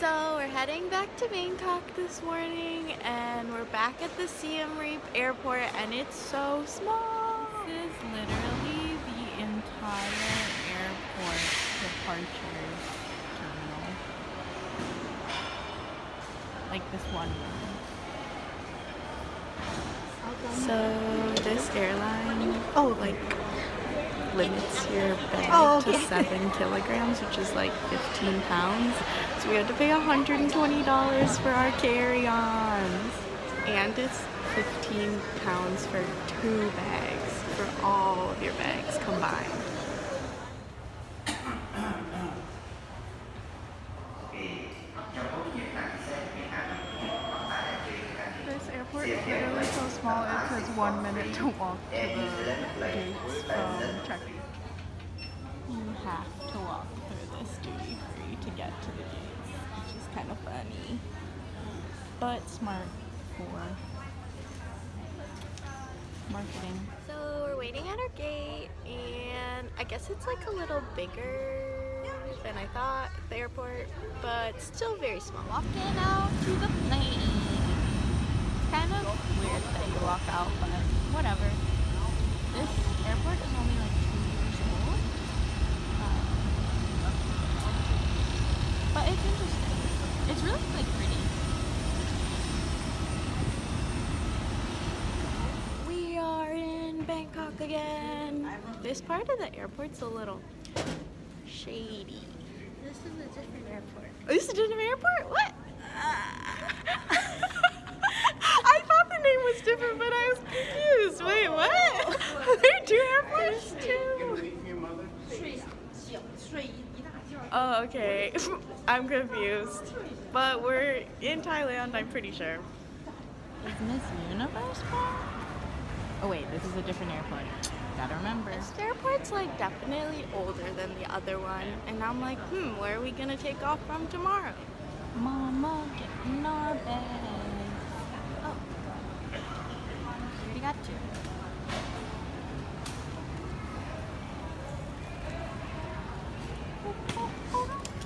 So we're heading back to Bangkok this morning and we're back at the Siem Reap airport and it's so small. This is literally the entire airport departure terminal. Like this one room. So this airline, oh like limits your bag Oh, to seven kilograms, which is like 15 pounds. So we had to pay $120 for our carry-ons. And it's 15 pounds for two bags, for all of your bags combined. This airport is literally so small it takes one minute to walk to the gates from which is kind of funny. But smart for marketing. So we're waiting at our gate, and I guess it's like a little bigger than I thought, the airport, but still very small. Walking out to the plane. Kind of weird that you walk out, but whatever. This airport is only like two years old. Um, but it's interesting. It's really like pretty. We are in Bangkok again. This part of the airport's a little shady. This is a different airport. Oh, this is a different airport? What? Ah. I thought the name was different, but I was confused. Wait, what? there are two airports too? Oh, okay. I'm confused. But we're in Thailand, I'm pretty sure. Is Miss Universe back? Oh wait, this is a different airport. Gotta remember. This airport's like definitely older than the other one. And I'm like, hmm, where are we gonna take off from tomorrow? Mama, get in our bags. Oh. We got two.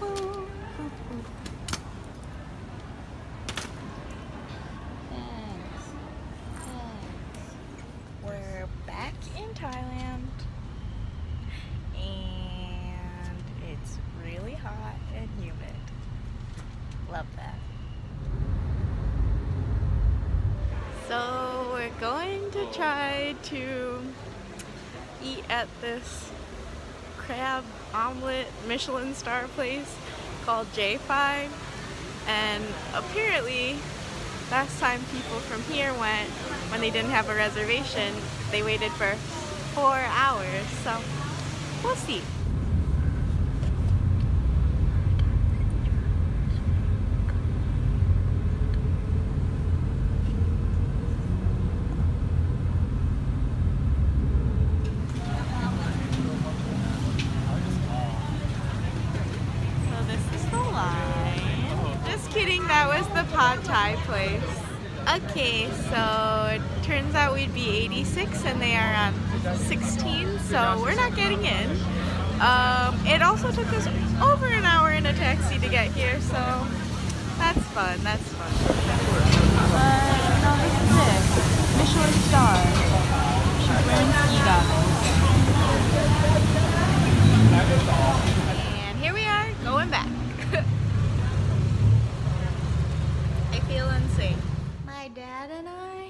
Thanks. Thanks. We're back in Thailand. And it's really hot and humid. Love that. So we're going to try to eat at this crab omelet Michelin star place called Jay Fai and apparently last time people from here went when they didn't have a reservation they waited for four hours. So we'll see So this is the line. Just kidding, that was the pad thai place. Okay, so it turns out we'd be 86 and they are um, 16, so we're not getting in. Um, it also took us over an hour in a taxi to get here, so that's fun, that's fun. But no, this is it. Michelin star. She's wearing. And here we are, going back. I feel unsafe. My dad and I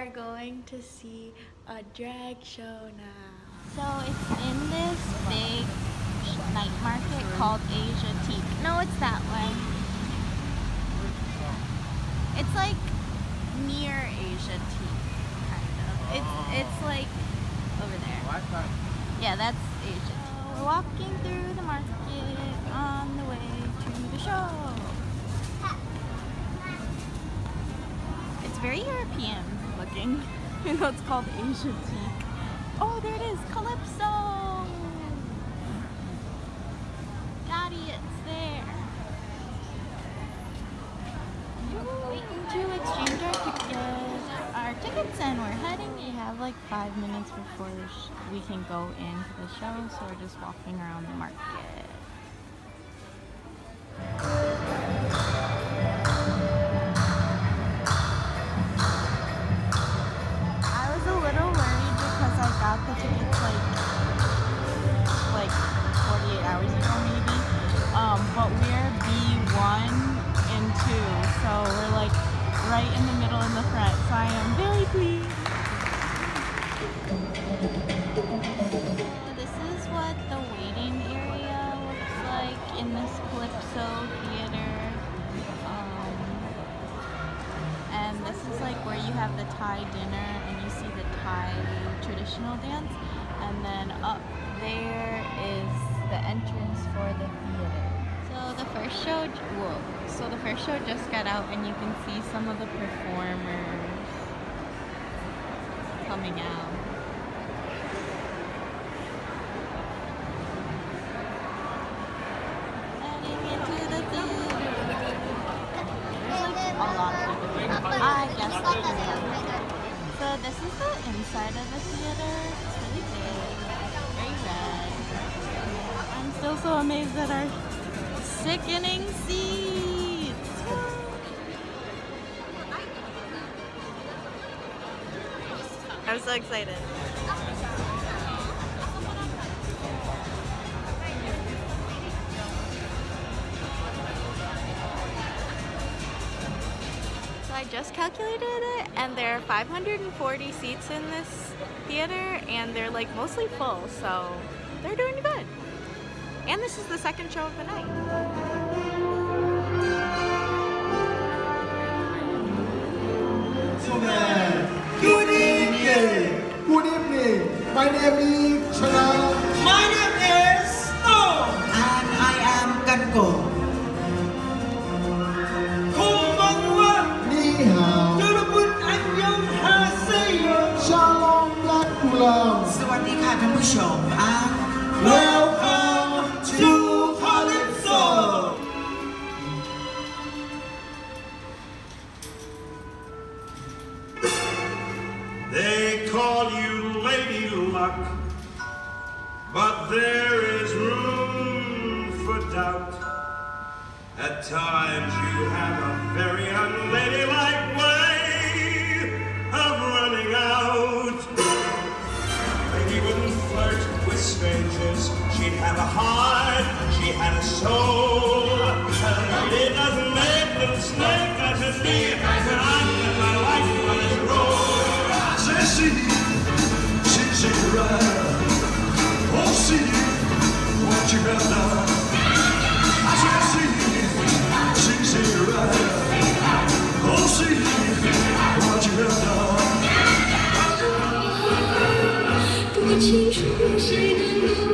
are going to see a drag show now. So it's in this big night market called Asia Teak. No, it's that way. It's like near Asia Teak, kind of. It's it's like over there. Yeah, that's Asiatique. We're walking through the market on the way to the show. It's very European even though it's called Asia Teak. Oh, there it is, Calypso! Daddy, it's there. Waiting to exchange our tickets. Our tickets, and we're heading. We have like five minutes before we can go into the show, so we're just walking around the market. Thai dinner and you see the Thai traditional dance. And then up there is the entrance for the theater. So the first show, whoa. So the first show just got out and you can see some of the performers coming out. Heading into the theater. There's like a lot of people. I guess there is. So this is the of the theater. It's really big, very red. I'm still so amazed at our sickening seats. I'm so excited. Just calculated it, and there are 540 seats in this theater, and they're like mostly full, so they're doing good. And this is the second show of the night. Good evening. Good evening. My name is doubt. At times you have a very unladylike way of running out. Lady wouldn't flirt with strangers. She'd have a heart, she had a soul. A lady doesn't make little snake out of me. I'm my life on she's a rider. Oh, see what you have done. 清楚谁能读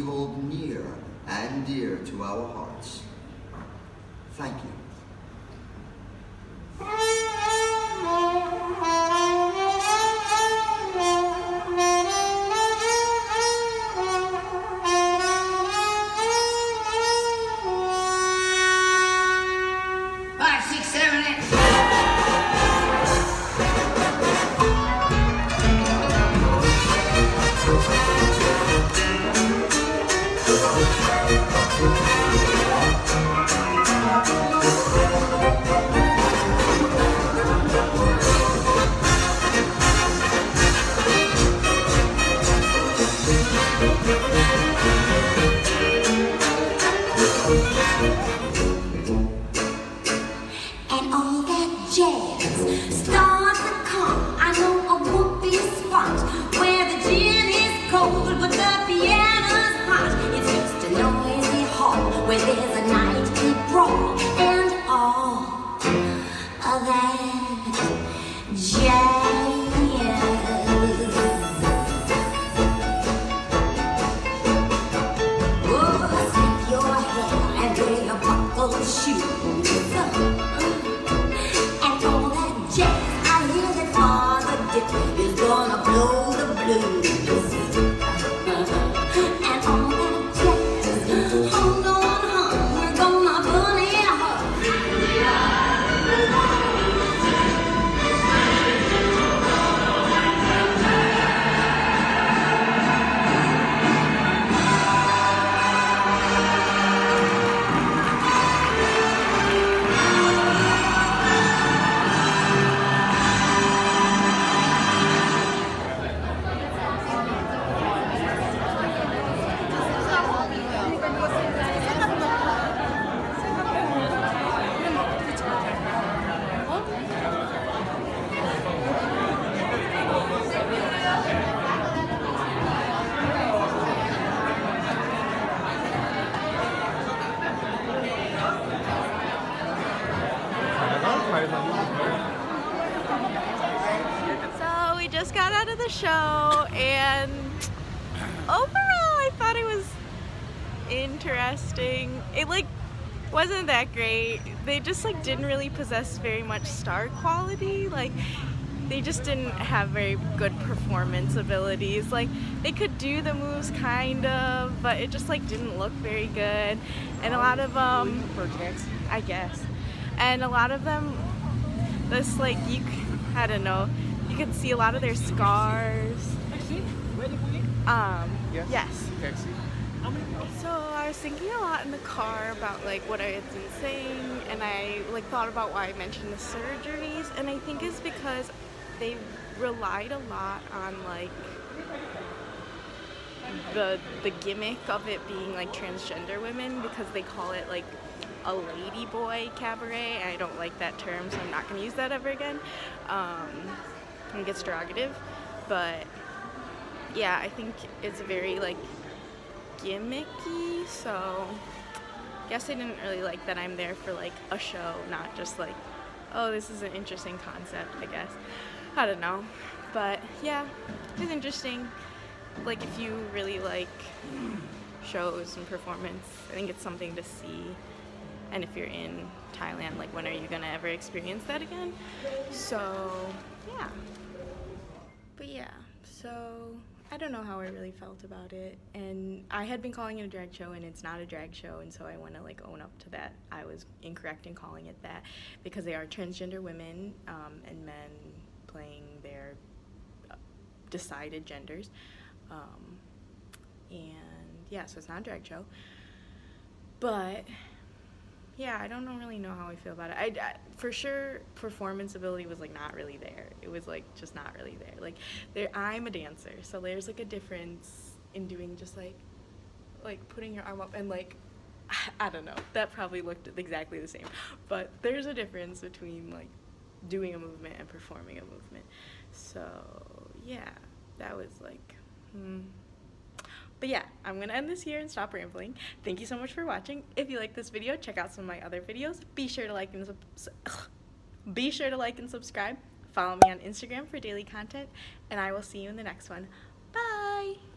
hold near and dear to our hearts. Thank you. Shoes. Interesting. It like wasn't that great. They just like didn't really possess very much star quality. Like they just didn't have very good performance abilities. Like they could do the moves kind of, but it just like didn't look very good. And a lot of um, I guess, and a lot of them, this like you, I don't know, you could see a lot of their scars. Um, yes. Was thinking a lot in the car about like what I had been saying, and I like thought about why I mentioned the surgeries, and I think it's because they relied a lot on like the the gimmick of it being like transgender women because they call it like a lady boy cabaret. I don't like that term, so I'm not gonna use that ever again. Um, I think it's derogative, but yeah, I think it's very like gimmicky. So guess I didn't really like that I'm there for like a show, not just like, oh, this is an interesting concept. I guess I don't know, but yeah, it's interesting. Like if you really like shows and performance, I think it's something to see. And if you're in Thailand, like when are you gonna ever experience that again? So yeah. But yeah, so I don't know how I really felt about it. And I had been calling it a drag show, and it's not a drag show, and so I want to like own up to that. I was incorrect in calling it that because they are transgender women um, and men playing their uh, decided genders. Um, and yeah, so it's not a drag show. But yeah, I don't really know how I feel about it. I, I- for sure performance ability was like not really there. It was like just not really there. Like there, I'm a dancer, so there's like a difference in doing just like like putting your arm up and like I don't know. That probably looked exactly the same, but there's a difference between like doing a movement and performing a movement. So yeah, that was like. Hmm. But yeah, I'm gonna end this here and stop rambling. Thank you so much for watching. If you like this video, check out some of my other videos. Be sure to like and be sure to like and subscribe. Follow me on Instagram for daily content, and I will see you in the next one.